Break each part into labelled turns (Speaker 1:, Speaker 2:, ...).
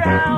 Speaker 1: around.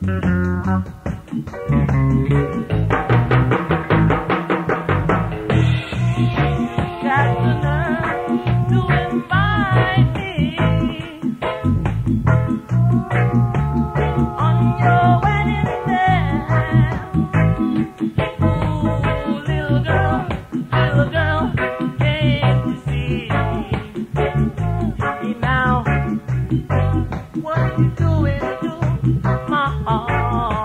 Speaker 1: Thank you.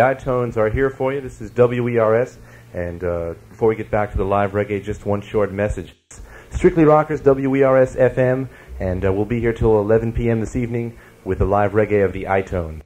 Speaker 1: I-tones are here for you. This is WERS. And uh, before we get back to the live reggae, just one short message. Strictly Rockers, WERS FM, and uh, we'll be here till 11 p.m. this evening with the live reggae of the I-tone.